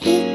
Rico.